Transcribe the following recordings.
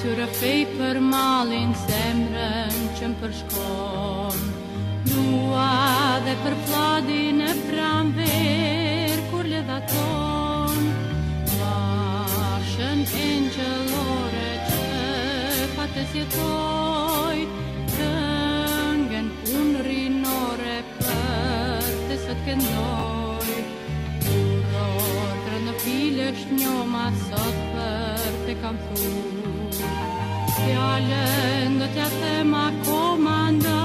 Të rëpej për malin zemrën që më përshkon Dua dhe për fladin e pramver, kur le dha ton Vashën e në gjëllore që fatë të sjetoj Të ngen punë rinore për të së të këndoj Kuror të rëndë filësht një masot për të kam punë Estoy oyendo que hace más comando.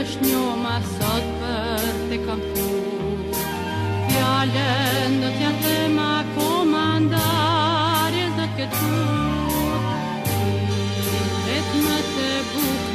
Vesh një ma sot për të kam të Fjallën do t'ja të ma komandarjes do t'ket për Vesh sot për të kam